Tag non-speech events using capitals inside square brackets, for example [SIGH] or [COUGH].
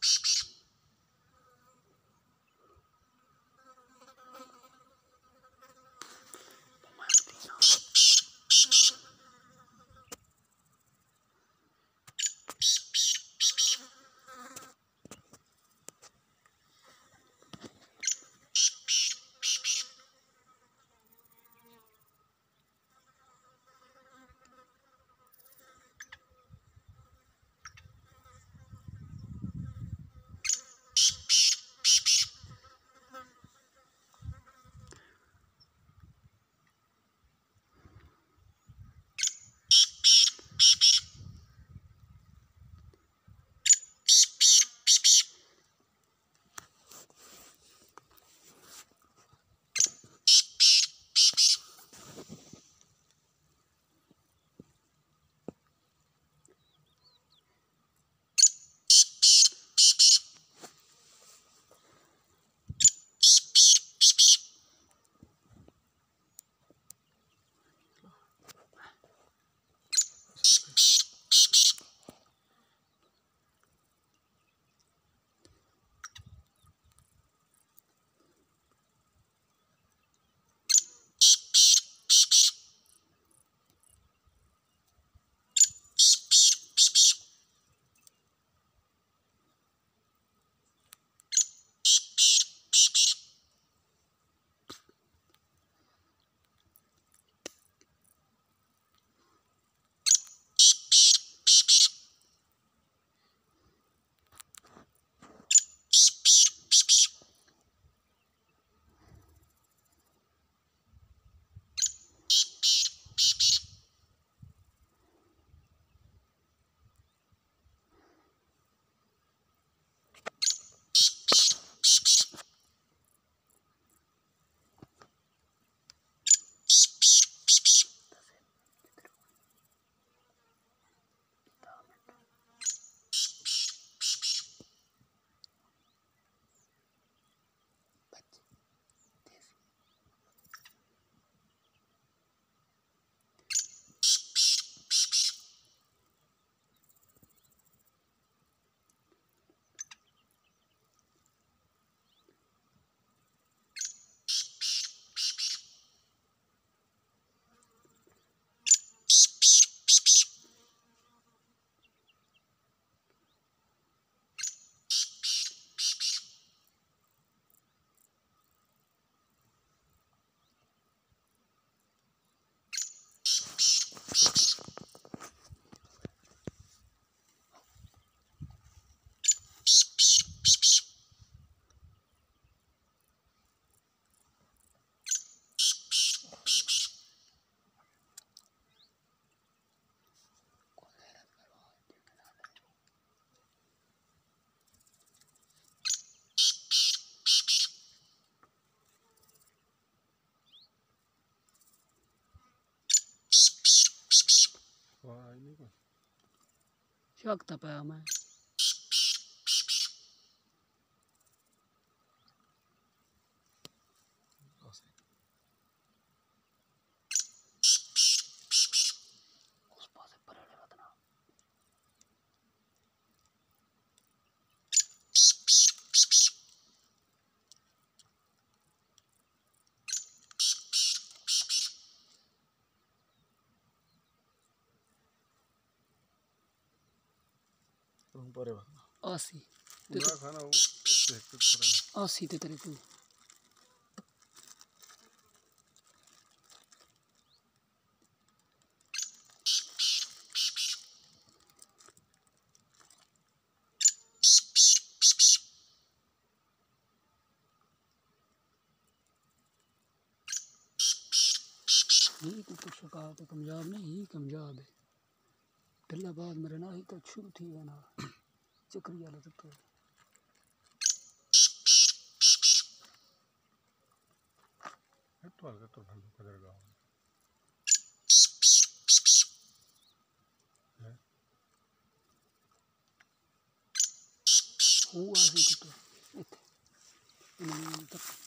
Psst, [LAUGHS] psst. Çok da bağma. ते तू ही। तो कुछ तो कमजाब नहीं ही कमजाब है। ढिल्ला बाद मेरे ना ही तो शुरू थी ना। चक्री वाले तो तो अलग तो हुआ है तो इतने इन्हें तक